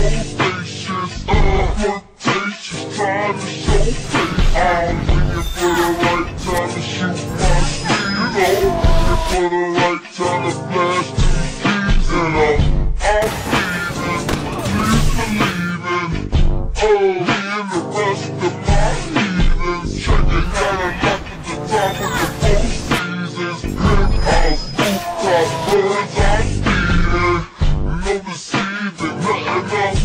Flirtatious, uh, flirtatious, trying to show face I'm looking for the right time to shoot my speed I'm for the right time to blast two thieves And I'm, I'm feeling, please believing Oh, me and the rest of my heathens Checking out and knocking the top of the four seasons Penthouse, rooftop, birds has